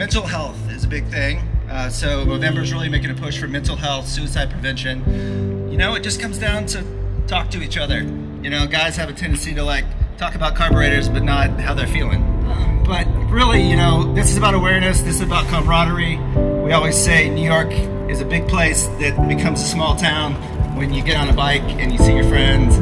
mental health is a big thing. Uh, so November is really making a push for mental health, suicide prevention. You know, it just comes down to talk to each other. You know, guys have a tendency to like talk about carburetors, but not how they're feeling. But really, you know, this is about awareness. This is about camaraderie. We always say New York is a big place that becomes a small town when you get on a bike and you see your friends.